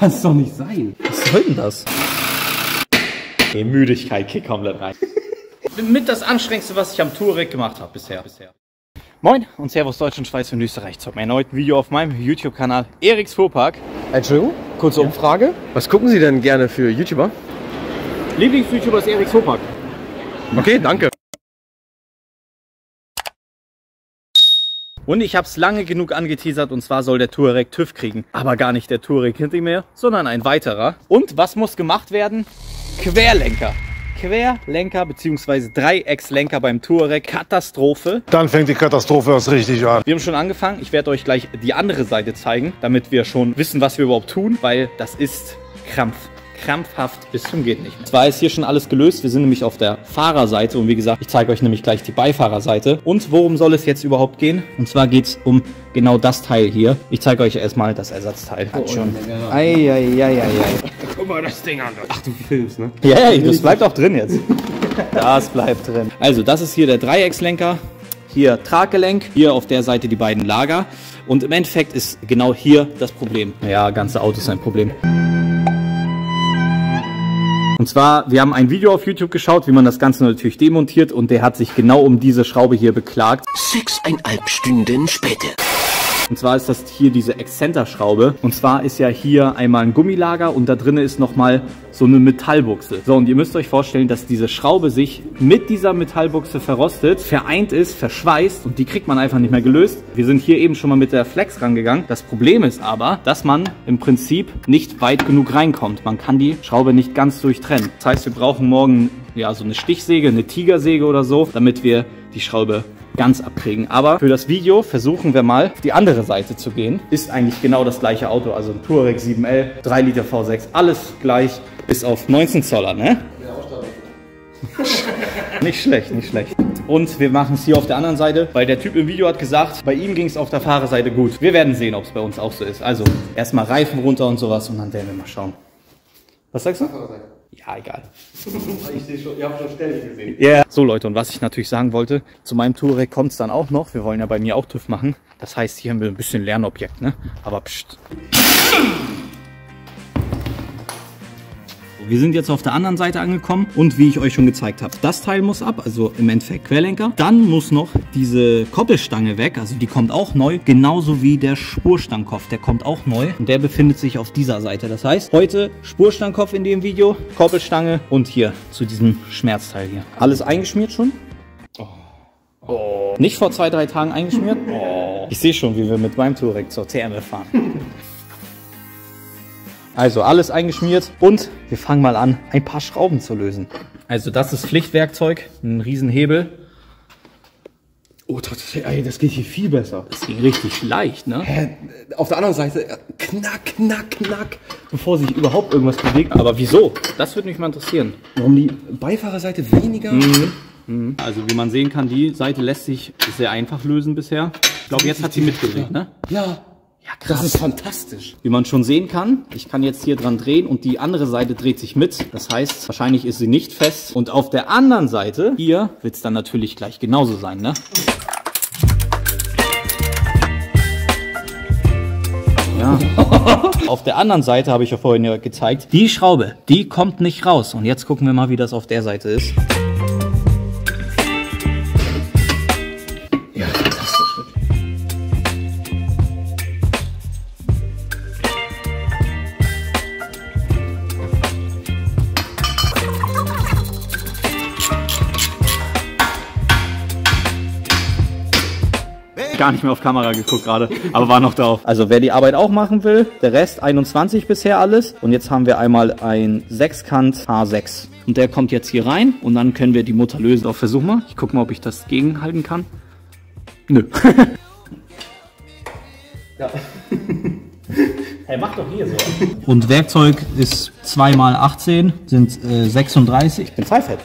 kann es doch nicht sein. Was soll denn das? Die Müdigkeit kickt komplett rein. Mit das anstrengendste, was ich am Touareg gemacht habe bisher. bisher. Moin und Servus Deutschland, Schweiz und Österreich zu einem erneuten Video auf meinem YouTube-Kanal Eriks Fuhrpark. Entschuldigung, kurze Umfrage. Was gucken Sie denn gerne für YouTuber? Lieblings-YouTuber ist Eriks Fuhrpark. Okay, danke. Und ich habe es lange genug angeteasert und zwar soll der Touareg TÜV kriegen. Aber gar nicht der Touareg hinter mir, sondern ein weiterer. Und was muss gemacht werden? Querlenker. Querlenker bzw. Dreieckslenker beim Touareg. Katastrophe. Dann fängt die Katastrophe erst richtig an. Wir haben schon angefangen. Ich werde euch gleich die andere Seite zeigen, damit wir schon wissen, was wir überhaupt tun, weil das ist Krampf krampfhaft bis zum geht nicht mehr. Zwar ist hier schon alles gelöst, wir sind nämlich auf der Fahrerseite und wie gesagt, ich zeige euch nämlich gleich die Beifahrerseite. Und worum soll es jetzt überhaupt gehen? Und zwar geht es um genau das Teil hier. Ich zeige euch erstmal das Ersatzteil. Hat schon. Eieieiei. Guck mal das Ding an. Ach, du filmst, ne? Ja, yeah, das bleibt auch drin jetzt. Das bleibt drin. Also, das ist hier der Dreieckslenker. Hier Traggelenk, hier auf der Seite die beiden Lager. Und im Endeffekt ist genau hier das Problem. Ja, ganze Auto ist ein Problem. Und zwar, wir haben ein Video auf YouTube geschaut, wie man das Ganze natürlich demontiert und der hat sich genau um diese Schraube hier beklagt. Sechseinhalb Stunden später. Und zwar ist das hier diese Exzenterschraube. Und zwar ist ja hier einmal ein Gummilager und da drinnen ist nochmal so eine Metallbuchse. So, und ihr müsst euch vorstellen, dass diese Schraube sich mit dieser Metallbuchse verrostet, vereint ist, verschweißt und die kriegt man einfach nicht mehr gelöst. Wir sind hier eben schon mal mit der Flex rangegangen. Das Problem ist aber, dass man im Prinzip nicht weit genug reinkommt. Man kann die Schraube nicht ganz durchtrennen. Das heißt, wir brauchen morgen ja so eine Stichsäge, eine Tigersäge oder so, damit wir die Schraube ganz abkriegen. Aber für das Video versuchen wir mal die andere Seite zu gehen. Ist eigentlich genau das gleiche Auto, also ein Touareg 7L, 3 Liter V6, alles gleich, bis auf 19 Zoller, ne? nicht schlecht, nicht schlecht. Und wir machen es hier auf der anderen Seite, weil der Typ im Video hat gesagt, bei ihm ging es auf der Fahrerseite gut. Wir werden sehen, ob es bei uns auch so ist. Also erstmal Reifen runter und sowas und dann werden wir mal schauen. Was sagst du? Ja, egal. Ich sehe schon, ihr habt schon Stellen gesehen. Ja. Yeah. So Leute, und was ich natürlich sagen wollte, zu meinem Touareg kommt es dann auch noch. Wir wollen ja bei mir auch TÜV machen. Das heißt, hier haben wir ein bisschen Lernobjekt, ne? Aber pst. Wir sind jetzt auf der anderen Seite angekommen und wie ich euch schon gezeigt habe, das Teil muss ab, also im Endeffekt Querlenker. Dann muss noch diese Koppelstange weg, also die kommt auch neu, genauso wie der Spurstangkopf, der kommt auch neu und der befindet sich auf dieser Seite. Das heißt, heute Spurstangkopf in dem Video, Koppelstange und hier zu diesem Schmerzteil hier. Alles eingeschmiert schon? Oh. Nicht vor zwei, drei Tagen eingeschmiert? Oh. Ich sehe schon, wie wir mit meinem Touareg zur Therme fahren. Also alles eingeschmiert und wir fangen mal an, ein paar Schrauben zu lösen. Also das ist Pflichtwerkzeug, ein Riesenhebel. Oh, das, ey, das geht hier viel besser. Das ging richtig leicht, ne? Hä? Auf der anderen Seite, äh, knack, knack, knack. Bevor sich überhaupt irgendwas bewegt. Aber wieso? Das würde mich mal interessieren. Warum die Beifahrerseite weniger? Mhm. Mhm. Also wie man sehen kann, die Seite lässt sich sehr einfach lösen bisher. Ich glaube, jetzt hat sie mitgedreht, ne? Ja. Ja, krass. Das ist fantastisch. Wie man schon sehen kann, ich kann jetzt hier dran drehen und die andere Seite dreht sich mit. Das heißt, wahrscheinlich ist sie nicht fest. Und auf der anderen Seite, hier, wird es dann natürlich gleich genauso sein, ne? Ja. auf der anderen Seite habe ich ja vorhin ja gezeigt, die Schraube, die kommt nicht raus. Und jetzt gucken wir mal, wie das auf der Seite ist. Gar nicht mehr auf Kamera geguckt gerade, aber war noch drauf. Also wer die Arbeit auch machen will, der Rest 21 bisher alles. Und jetzt haben wir einmal ein Sechskant H6. Und der kommt jetzt hier rein und dann können wir die Mutter lösen. Doch, versuch mal. Ich guck mal, ob ich das gegenhalten kann. Nö. ja. Hey, mach doch hier so. Und Werkzeug ist 2 x 18, sind äh, 36. Ich bin Zweifett.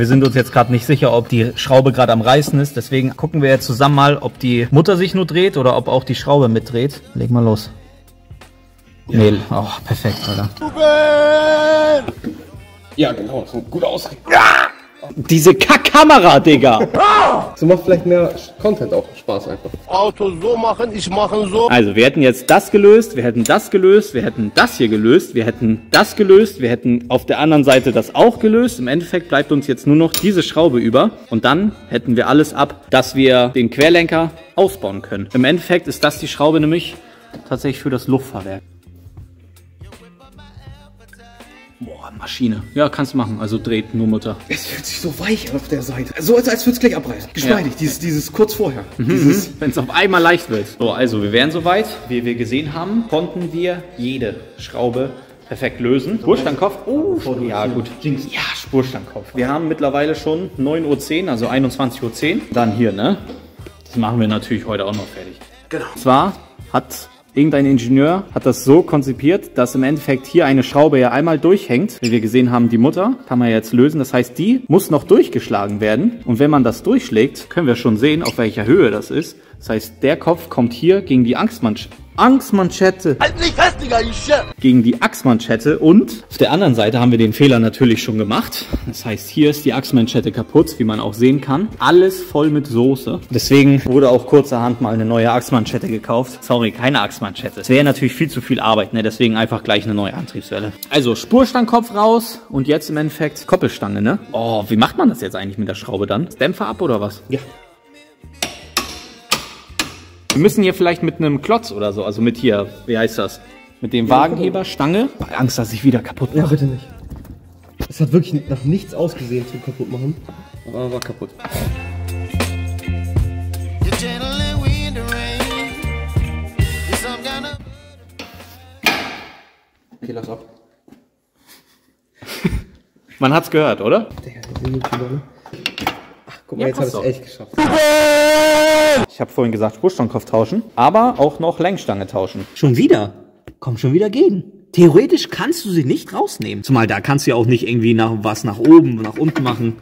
Wir sind uns jetzt gerade nicht sicher, ob die Schraube gerade am Reißen ist. Deswegen gucken wir jetzt zusammen mal, ob die Mutter sich nur dreht oder ob auch die Schraube mitdreht. Leg mal los. Ja. Nee, oh, perfekt, Alter. Ja, genau, so gut aus. Ja! Diese Kackkamera, Digga! So macht vielleicht mehr Content auch Spaß einfach. Auto so machen, ich machen so. Also, wir hätten jetzt das gelöst, wir hätten das gelöst, wir hätten das hier gelöst, wir hätten das gelöst, wir hätten auf der anderen Seite das auch gelöst. Im Endeffekt bleibt uns jetzt nur noch diese Schraube über und dann hätten wir alles ab, dass wir den Querlenker ausbauen können. Im Endeffekt ist das die Schraube nämlich tatsächlich für das Luftfahrwerk. Maschine. Ja, kannst du machen. Also dreht nur Mutter. Es fühlt sich so weich an auf der Seite. So als, als würde es gleich abreißen. Geschmeidig, dieses, dieses kurz vorher. Dieses, Wenn es auf einmal leicht wird. So, also wir wären soweit. Wie wir gesehen haben, konnten wir jede Schraube perfekt lösen. Spurstangkopf. Oh, ja gut. Ja, Spurstangkopf. Wir haben mittlerweile schon 9.10 Uhr, also 21.10 Uhr. Dann hier, ne? Das machen wir natürlich heute auch noch fertig. Genau. Und zwar hat irgendein Ingenieur hat das so konzipiert, dass im Endeffekt hier eine Schraube ja einmal durchhängt. Wie wir gesehen haben, die Mutter kann man jetzt lösen. Das heißt, die muss noch durchgeschlagen werden. Und wenn man das durchschlägt, können wir schon sehen, auf welcher Höhe das ist. Das heißt, der Kopf kommt hier gegen die Angstmansch Angstmanschette. Halt nicht fest, Digga, ich. Gegen die Achsmanschette und auf der anderen Seite haben wir den Fehler natürlich schon gemacht. Das heißt, hier ist die Achsmanschette kaputt, wie man auch sehen kann. Alles voll mit Soße. Deswegen wurde auch kurzerhand mal eine neue Achsmanschette gekauft. Sorry, keine Achsmanschette. Das wäre natürlich viel zu viel Arbeit, ne? Deswegen einfach gleich eine neue Antriebswelle. Also Spurstangkopf raus und jetzt im Endeffekt Koppelstange, ne? Oh, wie macht man das jetzt eigentlich mit der Schraube dann? Dämpfer ab oder was? Ja. Wir müssen hier vielleicht mit einem Klotz oder so, also mit hier, wie heißt das? Mit dem Wagenheber, Stange. Angst, dass ich wieder kaputt Ja, mache. bitte nicht. Es hat wirklich nach nichts ausgesehen zum kaputt machen. Aber war kaputt. Okay, lass ab. Man hat's gehört, oder? Digga, der YouTuber, ne? Ach, guck mal, Ja, jetzt habe passt ich es doch. echt geschafft. Ich habe vorhin gesagt, Spurstangkopf tauschen, aber auch noch Längsstange tauschen. Schon wieder? Komm schon wieder gegen. Theoretisch kannst du sie nicht rausnehmen. Zumal da kannst du ja auch nicht irgendwie nach was nach oben, nach unten machen.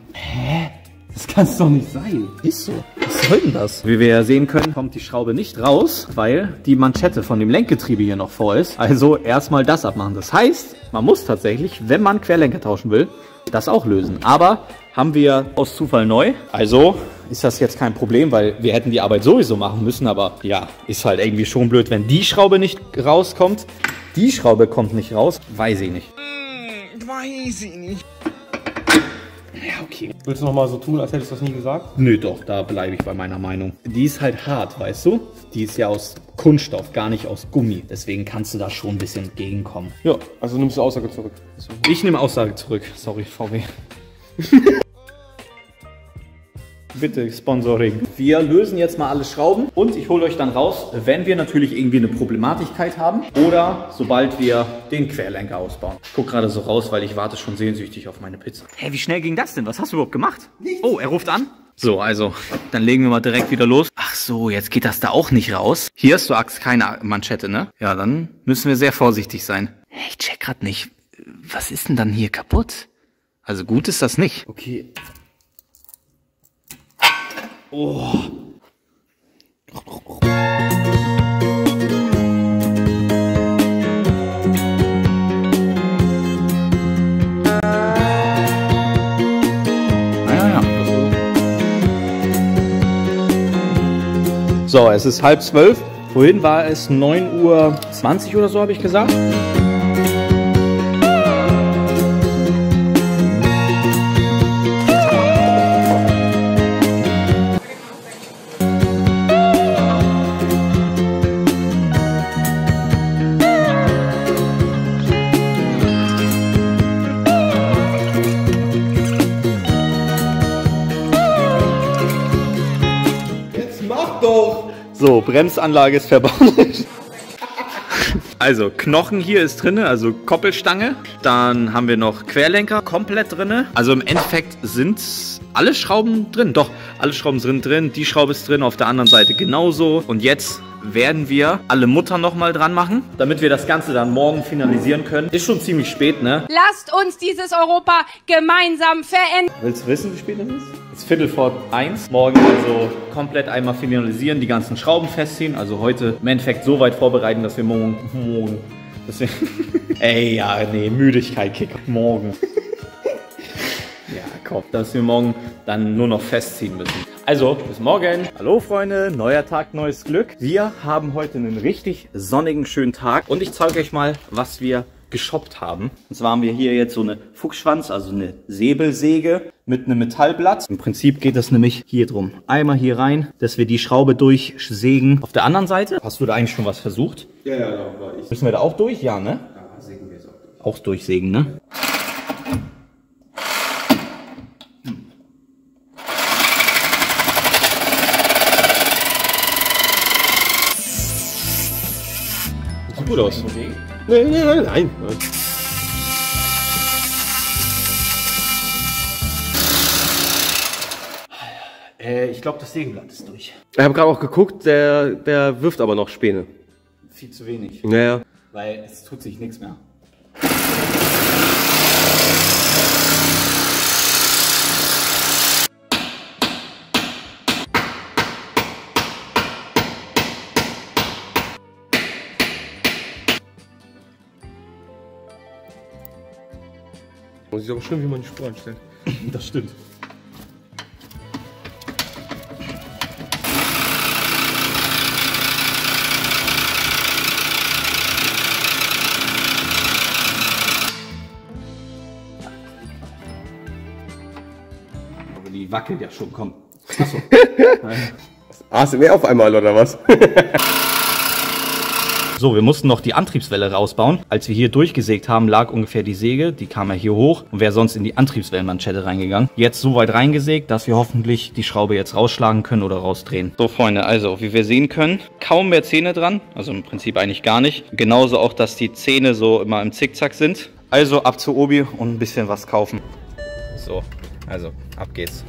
das kann es doch nicht sein. Ist so. Was soll denn das? Wie wir ja sehen können, kommt die Schraube nicht raus, weil die Manschette von dem Lenkgetriebe hier noch vor ist. Also erstmal das abmachen. Das heißt, man muss tatsächlich, wenn man Querlenker tauschen will, das auch lösen. Aber haben wir aus Zufall neu. Also ist das jetzt kein Problem, weil wir hätten die Arbeit sowieso machen müssen. Aber ja, ist halt irgendwie schon blöd, wenn die Schraube nicht rauskommt. Die Schraube kommt nicht raus. Weiß ich nicht. Willst du noch mal so tun, als hättest du das nie gesagt? Nö, doch, da bleibe ich bei meiner Meinung. Die ist halt hart, weißt du? Die ist ja aus Kunststoff, gar nicht aus Gummi. Deswegen kannst du da schon ein bisschen entgegenkommen. Ja, also nimmst du Aussage zurück. Ich nehme Aussage zurück. Sorry, VW. Bitte, Sponsoring. Wir lösen jetzt mal alle Schrauben und ich hole euch dann raus, wenn wir natürlich irgendwie eine Problematigkeit haben oder sobald wir den Querlenker ausbauen. Ich guck gerade so raus, weil ich warte schon sehnsüchtig auf meine Pizza. Hä, wie schnell ging das denn? Was hast du überhaupt gemacht? Oh, er ruft an. So, also, dann legen wir mal direkt wieder los. Ach so, jetzt geht das da auch nicht raus. Hier hast du Axt keine Manschette, ne? Ja, dann müssen wir sehr vorsichtig sein. Hä, Ich check grad nicht. Was ist denn dann hier kaputt? Also gut ist das nicht. Okay. Ja. So, es ist halb zwölf. Vorhin war es 9.20 Uhr 20 oder so, habe ich gesagt. Bremsanlage ist verbaut. Also, Knochen hier ist drinne, also Koppelstange. Dann haben wir noch Querlenker komplett drinne. Also im Endeffekt sind alle Schrauben drin. Doch, alle Schrauben sind drin. Die Schraube ist drin, auf der anderen Seite genauso. Und jetzt werden wir alle Mutter nochmal dran machen, damit wir das Ganze dann morgen finalisieren können. Ist schon ziemlich spät, ne? Lasst uns dieses Europa gemeinsam verändern. Willst du wissen, wie spät es ist? Es ist Viertel vor eins. Morgen also komplett einmal finalisieren, die ganzen Schrauben festziehen. Also heute im Endeffekt so weit vorbereiten, dass wir morgen... Morgen... Dass wir, ey, ja, nee, Müdigkeit, Kick. Morgen. Ja, gekauft, dass wir morgen dann nur noch festziehen müssen. Also, bis morgen. Hallo Freunde, neuer Tag, neues Glück. Wir haben heute einen richtig sonnigen, schönen Tag und ich zeige euch mal, was wir geshoppt haben. Und zwar haben wir hier jetzt so eine Fuchsschwanz, also eine Säbelsäge mit einem Metallblatt. Im Prinzip geht es nämlich hier drum. Einmal hier rein, dass wir die Schraube durchsägen. Auf der anderen Seite, hast du da eigentlich schon was versucht? Ja, ja, da war ich. Müssen wir da auch durch? Ja, ne? Ja, sägen wir es auch durch. Auch durchsägen, ne? Gut aus. Nein, nein, nein, nein. Äh, ich glaube, das Sägeblatt ist durch. Ich habe gerade auch geguckt, der, der wirft aber noch Späne. Viel zu wenig. Naja. Weil es tut sich nichts mehr. Ich aber schön, wie man die Spur anstellt. Das stimmt. Aber die wackelt ja schon, komm. ASMR auf einmal, oder was? So, wir mussten noch die Antriebswelle rausbauen. Als wir hier durchgesägt haben, lag ungefähr die Säge. Die kam ja hier hoch und wäre sonst in die Antriebswellenmanschette reingegangen. Jetzt so weit reingesägt, dass wir hoffentlich die Schraube jetzt rausschlagen können oder rausdrehen. So, Freunde, also wie wir sehen können, kaum mehr Zähne dran. Also im Prinzip eigentlich gar nicht. Genauso auch, dass die Zähne so immer im Zickzack sind. Also ab zu Obi und ein bisschen was kaufen. So, also ab geht's.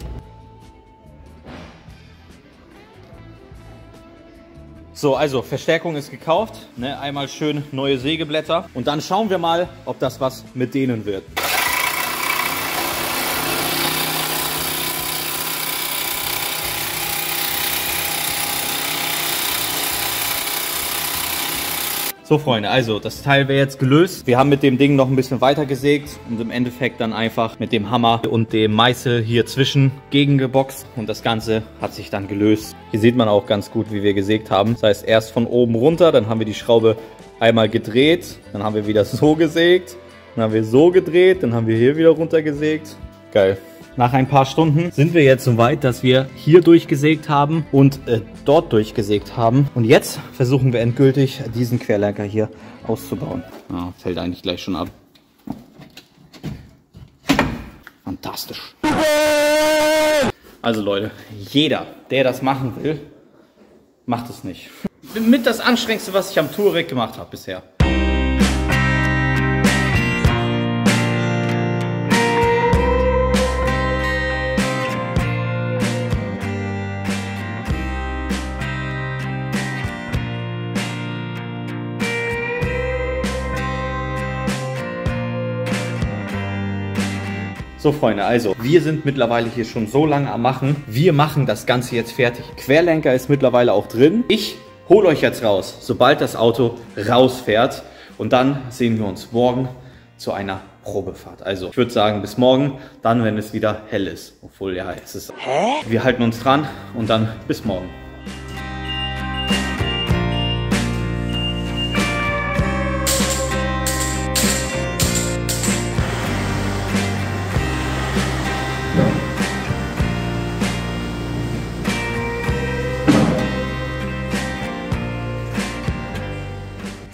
So, also Verstärkung ist gekauft. Ne? Einmal schön neue Sägeblätter. Und dann schauen wir mal, ob das was mit denen wird. So Freunde, also das Teil wäre jetzt gelöst. Wir haben mit dem Ding noch ein bisschen weiter gesägt und im Endeffekt dann einfach mit dem Hammer und dem Meißel hier zwischen gegengeboxt und das Ganze hat sich dann gelöst. Hier sieht man auch ganz gut, wie wir gesägt haben. Das heißt erst von oben runter, dann haben wir die Schraube einmal gedreht, dann haben wir wieder so gesägt, dann haben wir so gedreht, dann haben wir hier wieder runter gesägt. Geil. Nach ein paar Stunden sind wir jetzt so weit, dass wir hier durchgesägt haben und äh, dort durchgesägt haben. Und jetzt versuchen wir endgültig diesen Querlenker hier auszubauen. Ah, fällt eigentlich gleich schon ab. Fantastisch. Also Leute, jeder, der das machen will, macht es nicht. Mit das anstrengendste, was ich am Touareg gemacht habe bisher. So Freunde, also wir sind mittlerweile hier schon so lange am Machen. Wir machen das Ganze jetzt fertig. Querlenker ist mittlerweile auch drin. Ich hole euch jetzt raus, sobald das Auto rausfährt. Und dann sehen wir uns morgen zu einer Probefahrt. Also ich würde sagen bis morgen, dann wenn es wieder hell ist. Obwohl ja, es ist... Hä? Wir halten uns dran und dann bis morgen.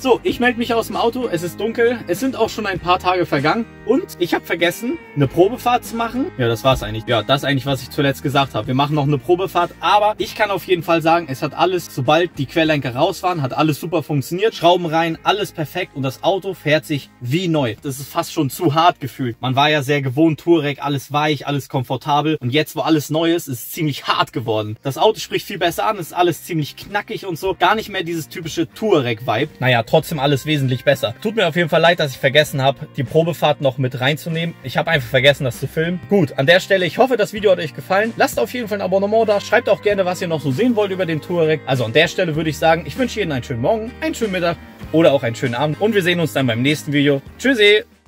So, ich melde mich aus dem Auto. Es ist dunkel. Es sind auch schon ein paar Tage vergangen. Und ich habe vergessen, eine Probefahrt zu machen. Ja, das war's eigentlich. Ja, das eigentlich, was ich zuletzt gesagt habe. Wir machen noch eine Probefahrt. Aber ich kann auf jeden Fall sagen, es hat alles, sobald die Querlenker raus waren, hat alles super funktioniert. Schrauben rein, alles perfekt. Und das Auto fährt sich wie neu. Das ist fast schon zu hart gefühlt. Man war ja sehr gewohnt, Touareg, alles weich, alles komfortabel. Und jetzt, wo alles neu ist, ist es ziemlich hart geworden. Das Auto spricht viel besser an, ist alles ziemlich knackig und so. Gar nicht mehr dieses typische Touareg-Vibe. Naja, trotzdem alles wesentlich besser. Tut mir auf jeden Fall leid, dass ich vergessen habe, die Probefahrt noch mit reinzunehmen. Ich habe einfach vergessen, das zu filmen. Gut, an der Stelle, ich hoffe, das Video hat euch gefallen. Lasst auf jeden Fall ein Abonnement da. Schreibt auch gerne, was ihr noch so sehen wollt über den Touareg. Also an der Stelle würde ich sagen, ich wünsche Ihnen einen schönen Morgen, einen schönen Mittag oder auch einen schönen Abend. Und wir sehen uns dann beim nächsten Video. Tschüssi!